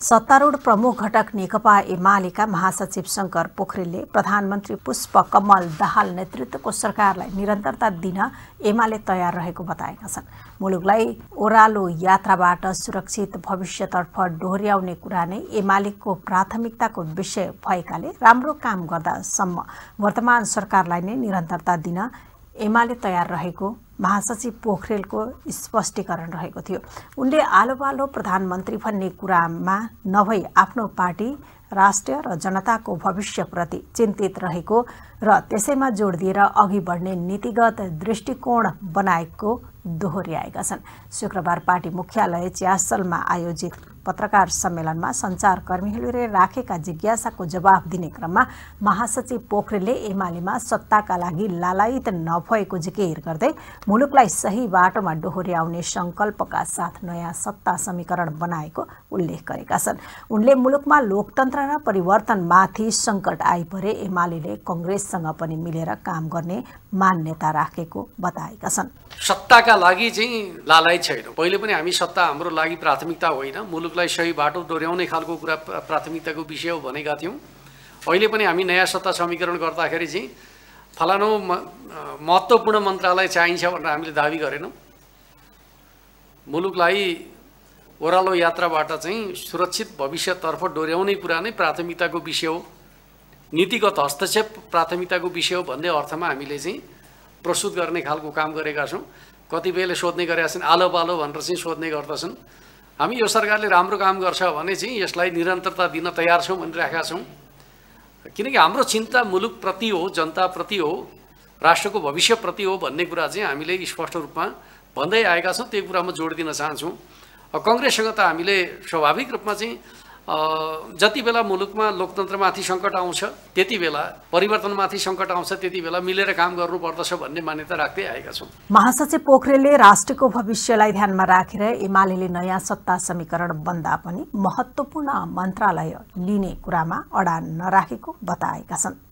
सत्तारूढ प्रमुख घटक नेकपा एमालेका महासचिव शङ्कर पोखरेलले प्रधानमन्त्री पुष्प कमल दाहाल नेतृत्वको सरकारलाई निरन्तरता दिन एमाले तयार रहेको बताएका छन्। मुलुकलाई ओह्रालो यात्राबाट सुरक्षित भविष्यतर्फ डोहोर्याउने कुरा नै एमालेको प्राथमिकताको विषय भएकाले राम्रो काम गर्दासम्म वर्तमान सरकारलाई नै निरन्तरता दिन एमाले तयार रहेको महासचिव पोखरेलको स्पष्टीकरण रहेको थियो। उनले आलो पालो प्रधानमन्त्री भन्ने कुरामा नभई आफ्नो पार्टी राष्ट्र र जनताको भविष्यप्रति चिन्तित रहेको र त्यसैमा जोड दिएर अघि बढ्ने नीतिगत दृष्टिकोण बनाएको दोहोर्याएका छन्। शुक्रबार पार्टी मुख्यालय च्यासलमा आयोजित पत्रकार सम्मेलनमा सञ्चारकर्मीहरूले राखेका जिज्ञासाको जवाब दिने क्रममा महासचिव पोखरेलले एमालेमा सत्ताका लागि लालायित नभएको जिकिर गर्दै मुलुकलाई सही बाटोमा डोहोर्याउने सङ्कल्पका साथ नयाँ सत्ता समीकरण बनाएको उल्लेख गरेका छन्। उनले मुलुकमा लोकतन्त्र र परिवर्तनमाथि सङ्कट आइपरे एमाले कङ्ग्रेससँग पनि मिलेर काम गर्ने मान्यता राखेको बताएका छन्। सत्ताका लागि चाहिँ लालायत छैन। पहिले पनि हामी सत्ता हाम्रो लागि प्राथमिकता होइन। मुलुकलाई सही बाटो डोर्याउने खालको कुरा प्राथमिकताको विषय हो भनेका थियौँ। अहिले पनि हामी नयाँ सत्ता समीकरण गर्दाखेरि चाहिँ फलानु महत्त्वपूर्ण मन्त्रालय चाहिन्छ भनेर हामीले दावी गरेनौँ। मुलुकलाई ओह्रालो यात्राबाट चाहिँ सुरक्षित भविष्यतर्फ डोर्याउने कुरा नै प्राथमिकताको विषय हो। नीतिगत हस्तक्षेप प्राथमिकताको विषय हो भन्ने अर्थमा हामीले चाहिँ प्रस्तुत गर्ने खालको काम गरेका छौँ। कतिपयले सोध्ने गरेका छन् आलो पालो भनेर चाहिँ सोध्ने गर्दछन्। हामी यो सरकारले राम्रो काम गर्छ भने चाहिँ यसलाई निरन्तरता दिन तयार छौँ भनिरहेका छौँ। किनकि हाम्रो चिन्ता मुलुकप्रति हो जनताप्रति हो राष्ट्रको भविष्यप्रति हो भन्ने कुरा चाहिँ हामीले स्पष्ट रूपमा भन्दै आएका छौँ। त्यो कुरामा जोड दिन चाहन्छौँ। कङ्ग्रेससँग त हामीले स्वाभाविक रूपमा चाहिँ जति बेला मुलुकमा लोकतन्त्रमाथि सङ्कट आउँछ त्यति बेला परिवर्तनमाथि सङ्कट आउँछ त्यति बेला मिलेर काम गर्नुपर्दछ भन्ने मान्यता राख्दै आएका छौँ। महासचिव पोखरेलले राष्ट्रको भविष्यलाई ध्यानमा राखेर एमाले नयाँ सत्ता समीकरण बन्दा पनि महत्त्वपूर्ण मन्त्रालय लिने कुरामा अडान नराखेको बताएका छन्।